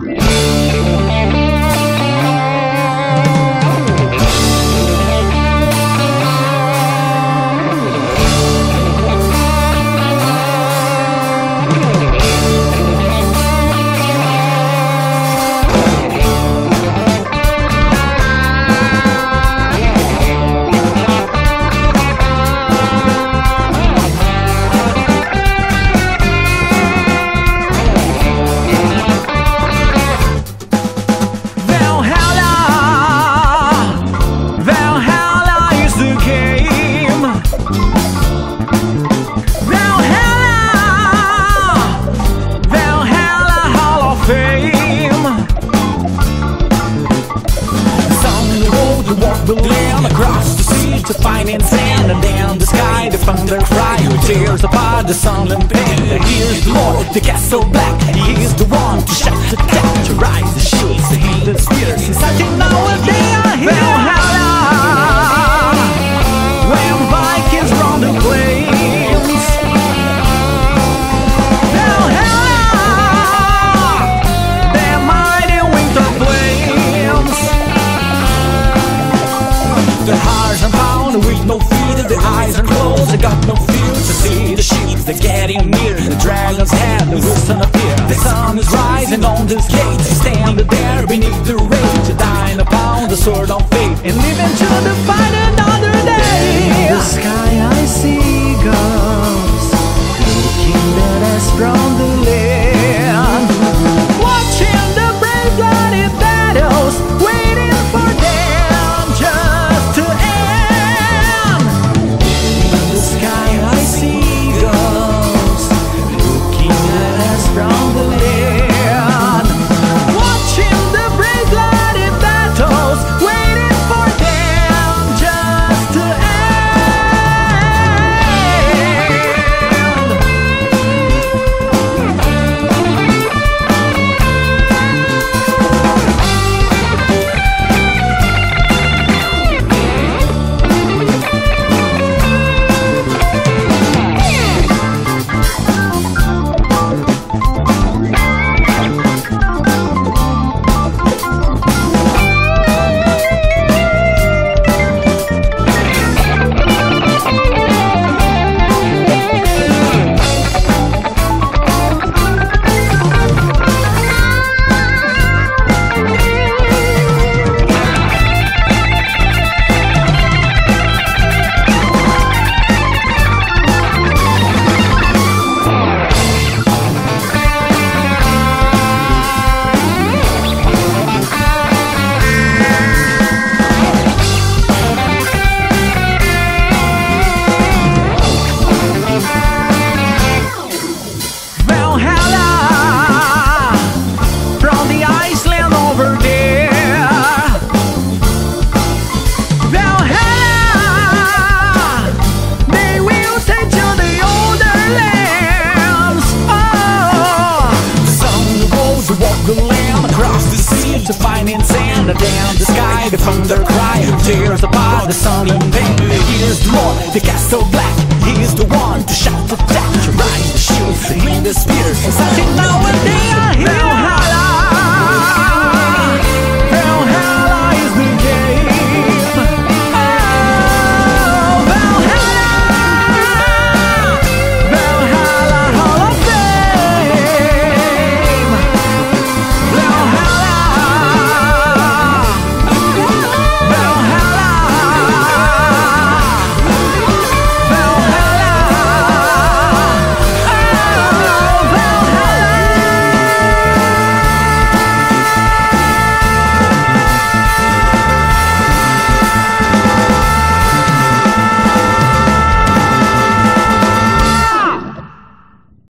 Yeah. Tears apart the sea to find insane And down the sky to find the pride we tears above the sun and pain. Here's the Lord, the castle black He is the one to shout the death To rise the shields, the hidden spears Inside you know if eyes are closed, they got no fear to see the ships, they're getting near The dragon's head, the wilson appear The sun is rising on this gate. Stand there. beneath the sky. The thunder cry tears apart the sun in pain. Here's the Lord, the castle black.